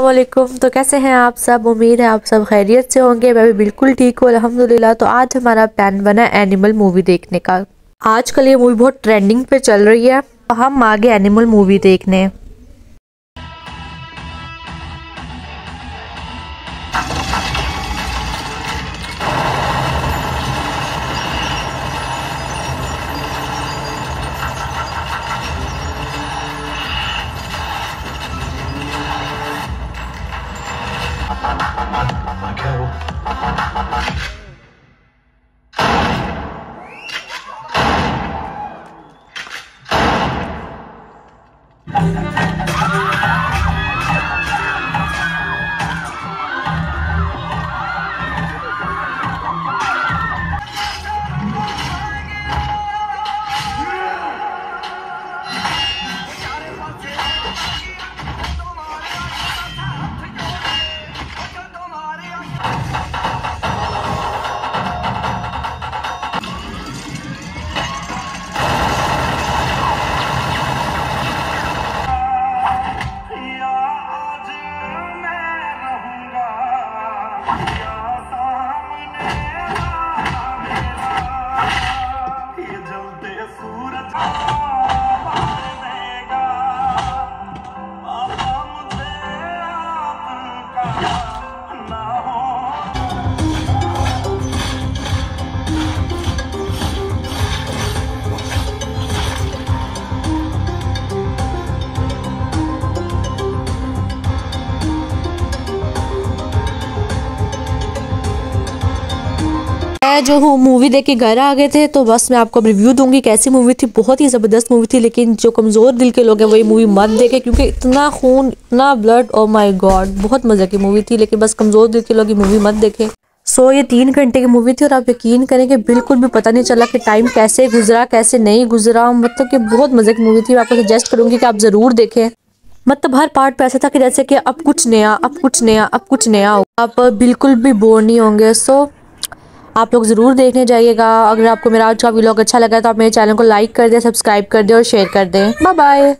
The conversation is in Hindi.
वालेकुम तो कैसे हैं आप सब? उम्मीद है आप सब खैरियत से होंगे। मैं भी बिल्कुल ठीक हूँ, अल्हम्दुलिल्लाह। तो आज हमारा प्लान बना एनिमल मूवी देखने का। आजकल ये मूवी बहुत ट्रेंडिंग पे चल रही है। तो हम आगे एनिमल मूवी देखने। Michael. Thank Yeah. मैं जो हूँ मूवी देख के घर आ गए थे तो बस मैं आपको रिव्यू दूँगी कैसी मूवी थी। बहुत ही ज़बरदस्त मूवी थी लेकिन जो कमज़ोर दिल के लोग हैं वही मूवी मत देखे क्योंकि इतना खून इतना ब्लड ओ माय गॉड बहुत मज़े की मूवी थी लेकिन बस कमज़ोर दिल के लोग ये मूवी मत देखे। सो so, ये तीन घंटे की मूवी थी और आप यकीन करें कि बिल्कुल भी पता नहीं चला कि टाइम कैसे गुजरा कैसे नहीं गुजरा। मतलब कि बहुत मज़े की मूवी थी मैं आपको सजेस्ट करूँगी कि आप ज़रूर देखें। मतलब हर पार्ट पे ऐसा था कि जैसे कि अब कुछ नया अब कुछ नया अब कुछ नया। हो आप बिल्कुल भी बोर नहीं होंगे। सो आप लोग ज़रूर देखने जाइएगा। अगर आपको मेरा आज का व्लॉग अच्छा लगा तो आप मेरे चैनल को लाइक कर दें सब्सक्राइब कर दें और शेयर कर दें। Bye bye